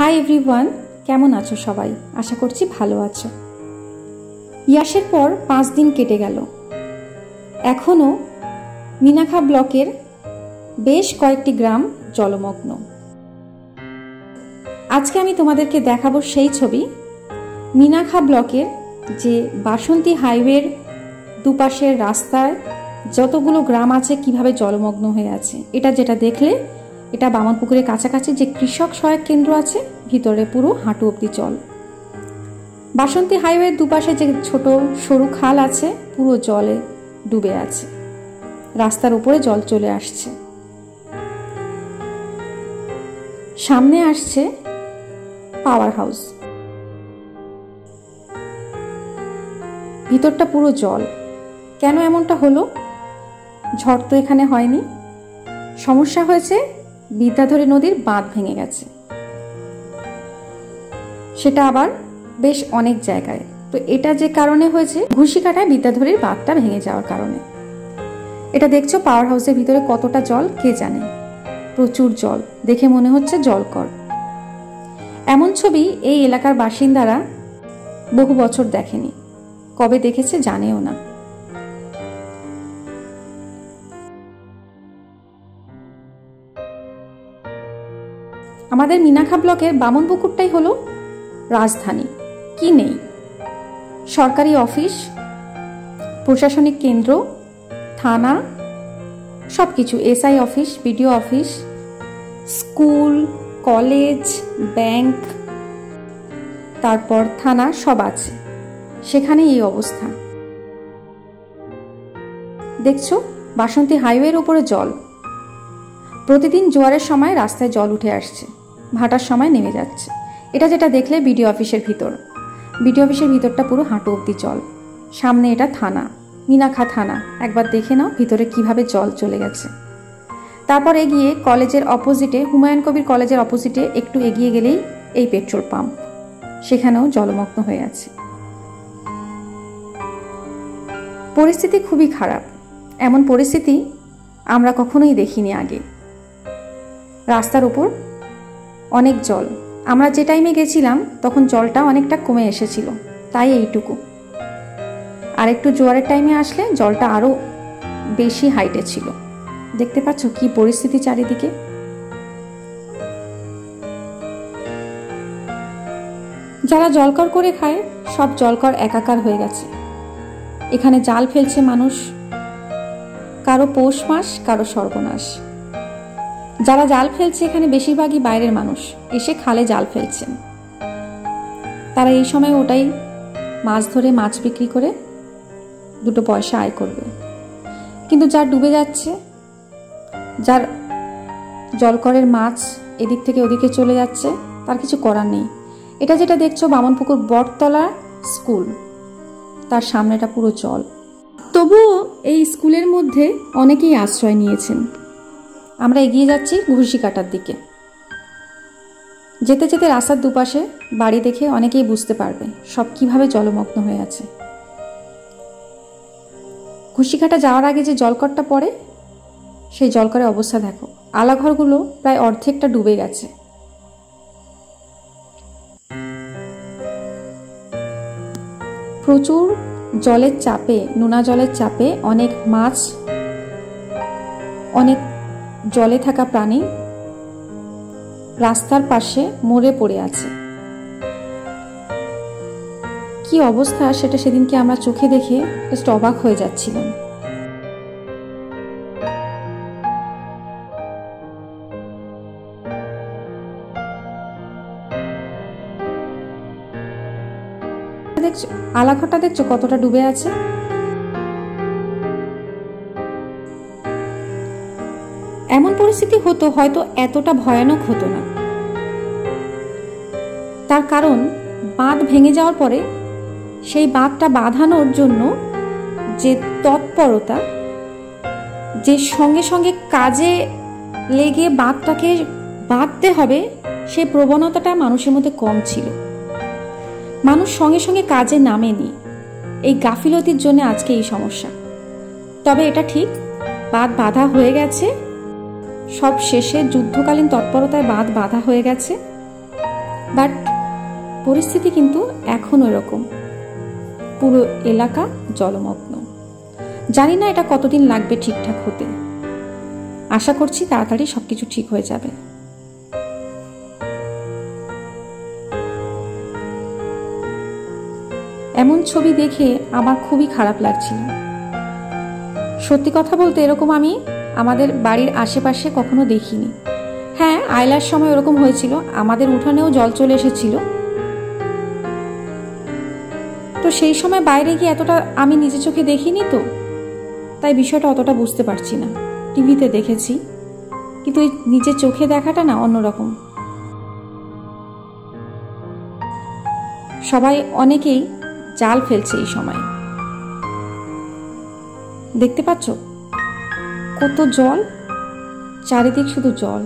Hi everyone কেমন আছো সবাই? আশা করছি ভালো আছো। ইয়াসের পর পাঁচ দিন কেটে গেল। এখনও মিনাখা ব্লকের বেশ কয়েকটি গ্রাম জলমগ্ন। আজকে আমি তোমাদেরকে দেখাবো সেই ছবি মিনাখা ব্লকের যে বাসন্তী হাইওয়ের দুপাশের রাস্তায় যতগুলো গ্রাম আছে, কীভাবে জলমগ্ন হয়ে আছে। এটা যেটা দেখলে এটা বামনপুকুরের কাছাকাছি যে কৃষক সহায়ক কেন্দ্র আছে, ভিতরে পুরো হাঁটু অব্দি জল। বাসন্তী হাইওয়ের দুপাশে যে ছোট সরু খাল আছে, পুরো জলে ডুবে আছে। রাস্তার উপরে জল চলে আসছে। সামনে আসছে পাওয়ার হাউস ভিতরটা পুরো জল। কেন এমনটা হলো? ঝড় তো এখানে হয়নি। সমস্যা হয়েছে বিদ্যাধরী নদীর বাঁধ ভেঙে গেছে। সেটা আবার বেশ অনেক জায়গায়। তো এটা যে কারণে হয়েছে, ঘুষিকাটায় বিদ্যাধরীর বাঁধটা ভেঙে যাওয়ার কারণে। এটা দেখছ, পাওয়ার হাউসের ভিতরে কতটা জল, কে জানে? প্রচুর জল, দেখে মনে হচ্ছে জলকর। এমন ছবি এই এলাকার বাসিন্দারা বহু বছর দেখেনি। কবে দেখেছে জানেও না। আমাদের মিনাখা ব্লকের বামনপুকুরটাই হলো রাজধানী। কি নেই? সরকারি অফিস, প্রশাসনিক কেন্দ্র, থানা সব কিছু SI office, BDO office, school, college, bank, তারপর থানা, সব আছে। সেখানে এই অবস্থা। দেখছ? বাসন্তী হাইওয়ের উপরে জল। প্রতিদিন জোয়ারের সময় রাস্তায় জল উঠে আসছে। ভাটার সময় নেমে যাচ্ছে। এটা যেটা দেখলে বিডিও অফিসের ভিতর। বিডিও অফিসের ভিতরটা পুরো হাঁটু অব্দি জল। সামনে এটা থানা, মিনাখা থানা। একবার দেখে নাও ভিতরে কীভাবে জল চলে গেছে। তারপর এগিয়ে কলেজের অপোজিটে, হুমায়ুন কবির কলেজের অপোজিটে একটু এগিয়ে গেলেই এই পেট্রোল পাম্প। সেখানেও জলমগ্ন হয়ে আছে। পরিস্থিতি খুবই খারাপ। এমন পরিস্থিতি আমরা কখনোই দেখিনি আগে। রাস্তার উপর অনেক জল। আমরা যে টাইমে গেছিলাম, তখন জলটা অনেকটা কমে এসেছিল। তাই এইটুকু। আর একটু জোয়ারের টাইমে আসলে জলটা আরও বেশি হাইটে ছিল। দেখতে পাচ্ছ কি পরিস্থিতি চারিদিকে? যারা জলকর করে খায়, সব জলকর একাকার হয়ে গেছে। এখানে জাল ফেলছে মানুষ। কারও পৌষ মাস, কারও সর্বনাশ। যারা জাল ফেলছে এখানে বেশিরভাগই বাইরের মানুষ। এসে খালে জাল ফেলছেন। তারা এই সময় ওটাই মাছ ধরে মাছ বিক্রি করে দুটো পয়সা আয় করবে। কিন্তু যার ডুবে যাচ্ছে, যার জলকরের মাছ এদিক থেকে ওদিকে চলে যাচ্ছে, তার কিছু করার নেই। এটা যেটা দেখছ, বামনপুকুর বটতলা স্কুল। তার সামনেটা পুরো জল। তবুও এই স্কুলের মধ্যে অনেকেই আশ্রয় নিয়েছেন। আমরা এগিয়ে যাচ্ছি ঘুষি কাটার দিকে। যেতে যেতে রাস্তার দুপাশে বাড়ি দেখে অনেকেই বুঝতে পারবে সব কীভাবে জলমগ্ন হয়ে আছে। ঘুষিঘাটা যাওয়ার আগে যে জলকরটা পড়ে, সেই জলকরের অবস্থা দেখো। আলাঘরগুলো প্রায় অর্ধেকটা ডুবে গেছে। প্রচুর জলের চাপে, নোনা জলের চাপে অনেক মাছ, অনেক জলে থাকা প্রাণী রাস্তার পাশে মরে পড়ে আছে। কি অবস্থা সেটা সেদিনকে আমরা চোখে দেখে অবাক হয়ে যাচ্ছিলাম। দেখছ, আলাঘরটা দেখছ কতটা ডুবে আছে? পরিস্থিতি হতো হয়তো এতটা ভয়ানক হতো না। তার কারণ, বাঁধ ভেঙে যাওয়ার পরে সেই বাঁধটা বাঁধানোর জন্য যে তৎপরতা, যে সঙ্গে সঙ্গে কাজে লেগে বাঁধটাকে বাঁধতে হবে সেই প্রবণতাটা মানুষের মধ্যে কম ছিল। মানুষ সঙ্গে সঙ্গে কাজে নামেনি। এই গাফিলতির জন্য আজকে এই সমস্যা। তবে এটা ঠিক, বাঁধ বাধা হয়ে গেছে। সব শেষে যুদ্ধকালীন তৎপরতায় বাঁধ বাধা হয়ে গেছে। বাট পরিস্থিতি কিন্তু এখনও এরকম। পুরো এলাকা জলমগ্ন। জানি না এটা কতদিন লাগবে ঠিকঠাক হতে। আশা করছি তাড়াতাড়ি সবকিছু ঠিক হয়ে যাবে। এমন ছবি দেখে আমার খুবই খারাপ লাগছিল। সত্যি কথা বলতে এরকম আমি আমাদের বাড়ির আশেপাশে কখনো দেখিনি। হ্যাঁ আয়লার সময় ওরকম হয়েছিল। আমাদের উঠানেও জল চলে এসেছিল। তো সেই সময় বাইরে গিয়ে এতটা আমি নিজে চোখে দেখিনি তো। তাই বিষয়টা অতটা বুঝতে পারছি না। টিভিতে দেখেছি। কিন্তু ওই নিজের চোখে দেখাটা না অন্যরকম। সবাই অনেকেই জাল ফেলছে এই সময়। দেখতে পাচ্ছ? কত জল? চারিদিক শুধু জল।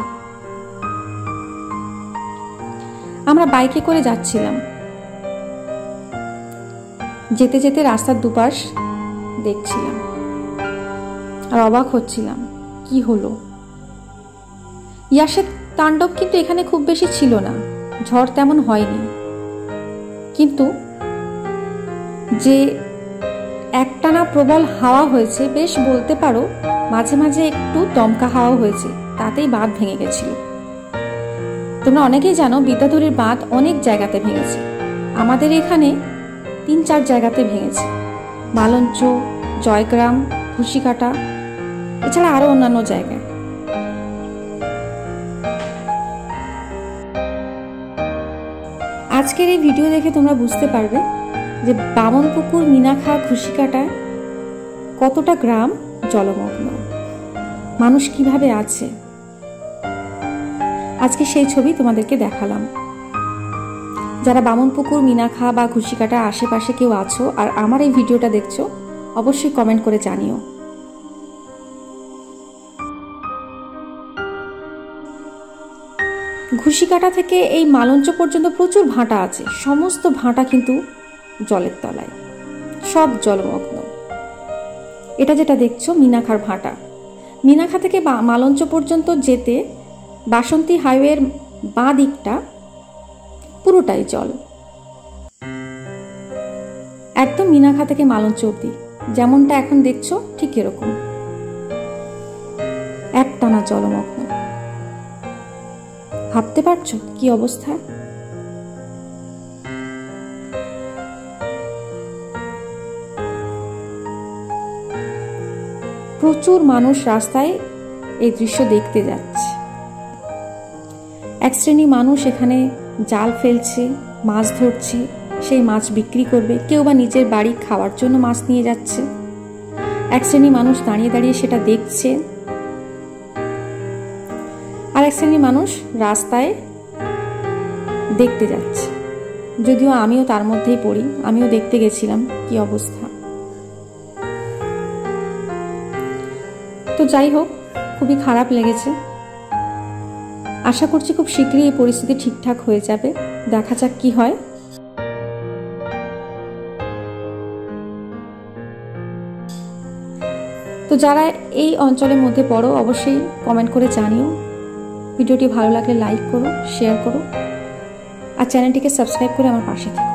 আমরা বাইকে করে যাচ্ছিলাম। যেতে যেতে রাস্তার দুপাশ দেখছিলাম। আর অবাক হচ্ছিলাম, কি হলো? ইয়াসের তাণ্ডব কিন্তু এখানে খুব বেশি ছিল না, ঝড় তেমন হয়নি। কিন্তু যে একটানা প্রবল হাওয়া হয়েছে, বেশ বলতে পারো মাঝে মাঝে একটু দমকা হাওয়া হয়েছে, তাতেই বাঁধ ভেঙে গেছিল। তোমরা অনেকেই জানো বিদ্যাধরীর বাঁধ অনেক জায়গাতে ভেঙেছে। আমাদের এখানে তিন চার জায়গাতে ভেঙেছে। মালঞ্চ জয়গ্রাম খুশিকাটা এছাড়া আরও অন্যান্য জায়গায়। আজকের এই ভিডিও দেখে তোমরা বুঝতে পারবে যে বামনপুকুর, মিনাখা খুশিকাটায় কতটা গ্রাম জলমগ্ন। মানুষ কীভাবে আছে? আজকে সেই ছবি তোমাদেরকে দেখালাম। যারা বামনপুকুর, মিনাখা বা ঘুষিকাটার আশেপাশে কেউ আছো আর আমার এই ভিডিওটা দেখছ, অবশ্যই কমেন্ট করে জানিও। ঘুষিকাটা থেকে এই মালঞ্চ পর্যন্ত প্রচুর ভাঁটা আছে। সমস্ত ভাঁটা কিন্তু জলের তলায়। সব জলমগ্ন। এটা যেটা দেখছ মিনাখার ভাঁটা। মিনাখা থেকে মালঞ্চ পর্যন্ত যেতে বাসন্তী হাইওয়ের বাঁ দিকটা পুরোটাই জল। একদম মিনাখা থেকে মালঞ্চ অব্দি যেমনটা এখন দেখছ, ঠিক এরকম। একটানা জলমগ্ন। ভাবতে পারছ কি অবস্থা? প্রচুর মানুষ রাস্তায় এই দৃশ্য দেখতে যাচ্ছে। এক শ্রেণি মানুষ এখানে জাল ফেলছে, মাছ ধরছে, সেই মাছ বিক্রি করবে, কেউ বা নিজের বাড়ি খাওয়ার জন্য মাছ নিয়ে যাচ্ছে। এক শ্রেণি মানুষ দাঁড়িয়ে দাঁড়িয়ে সেটা দেখছে। আর এক শ্রেণি মানুষ রাস্তায় দেখতে যাচ্ছে। যদিও আমিও তার মধ্যেই পড়ি, আমিও দেখতে গেছিলাম কি অবস্থা। যাই হোক, খুবই খারাপ লেগেছে। আশা করছি খুব শীঘ্রই এই পরিস্থিতি ঠিকঠাক হয়ে যাবে। দেখা যাক কি হয়। তো যারা এই অঞ্চলের মধ্যে পড়ো, অবশ্যই কমেন্ট করে জানিও। ভিডিওটি ভালো লাগলে লাইক করো শেয়ার করো। আর চ্যানেলটিকে সাবস্ক্রাইব করে আমার পাশে থেকো।